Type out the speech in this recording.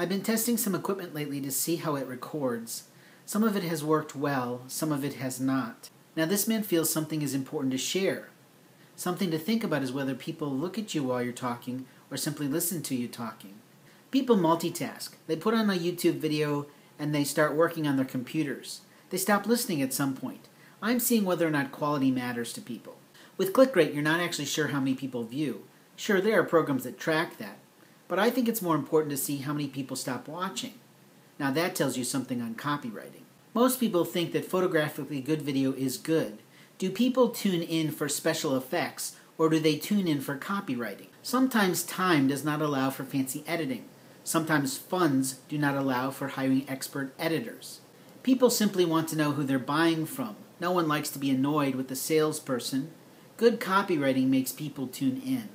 I've been testing some equipment lately to see how it records. Some of it has worked well, some of it has not. Now, this man feels something is important to share. Something to think about is whether people look at you while you're talking or simply listen to you talking. People multitask. They put on a YouTube video and they start working on their computers. They stop listening at some point. I'm seeing whether or not quality matters to people. With click rate, you're not actually sure how many people view. Sure, there are programs that track that, but I think it's more important to see how many people stop watching. Now that tells you something on copywriting. Most people think that photographically good video is good. Do people tune in for special effects or do they tune in for copywriting? Sometimes time does not allow for fancy editing. Sometimes funds do not allow for hiring expert editors. People simply want to know who they're buying from. No one likes to be annoyed with the salesperson. Good copywriting makes people tune in.